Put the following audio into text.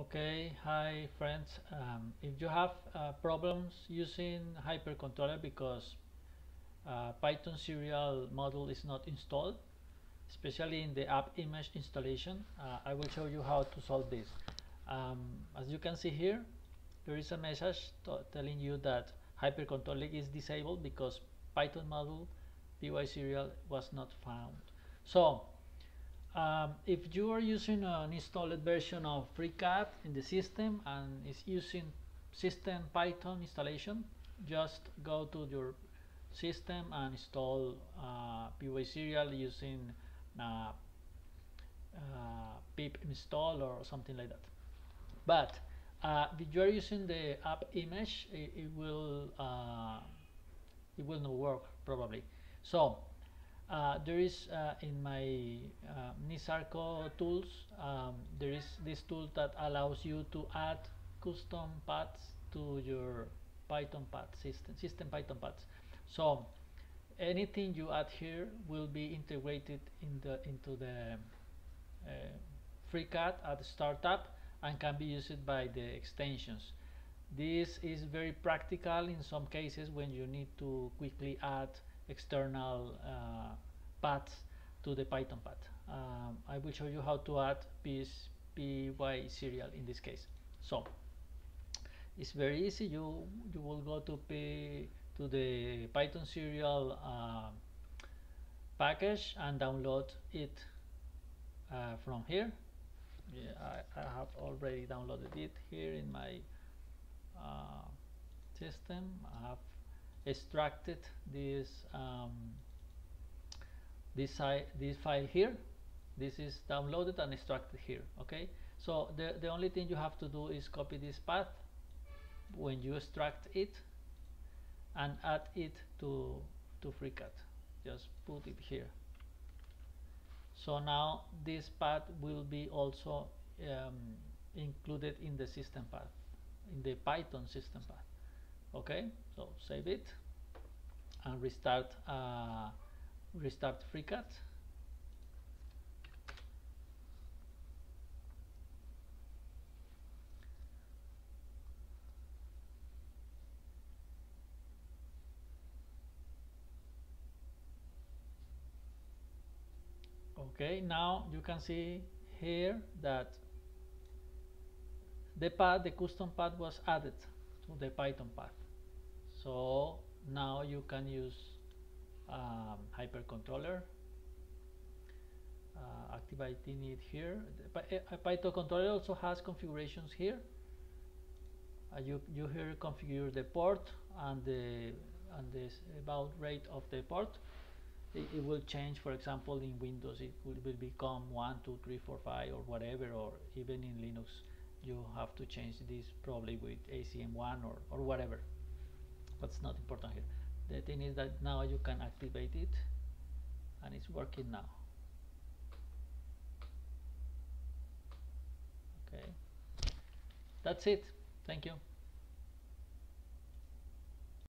Okay, hi friends. Um, if you have uh, problems using hypercontroller because uh, Python serial module is not installed, especially in the app image installation, uh, I will show you how to solve this. Um, as you can see here, there is a message telling you that hypercontroller is disabled because Python module pyserial was not found. So um, if you are using an installed version of FreeCAD in the system and is using system Python installation, just go to your system and install uh, PY serial using uh, uh, pip install or something like that. But uh, if you are using the app image, it, it will uh, it will not work probably. So uh, there is uh, in my uh, Mnesarco tools um, there is this tool that allows you to add custom paths to your Python path system system Python paths. So anything you add here will be integrated in the into the uh, FreeCAD at startup and can be used by the extensions. This is very practical in some cases when you need to quickly add external uh, paths to the Python path. Um, I will show you how to add this py serial in this case. So it's very easy. You you will go to p to the Python serial uh, package and download it uh, from here. Yeah, I, I, have already downloaded it here in my uh, system. I have extracted this um, this, this file here this is downloaded and extracted here okay? So the, the only thing you have to do is copy this path when you extract it and add it to to FreeCAD. Just put it here. So now this path will be also um, included in the system path in the Python system path okay? So save it and restart uh, restart FreeCAD okay now you can see here that the path the custom path was added to the Python path. So now you can use um, hypercontroller. Uh, activating it here. The Python controller also has configurations here. Uh, you you here configure the port and the and the baud rate of the port. It, it, will change for example in Windows it will, will become 1 2 3 4 5 or whatever or even in Linux you have to change this probably with ACM1 or, or whatever. But it's not important here the thing is that now you can activate it and it's working now. Okay. That's it. Thank you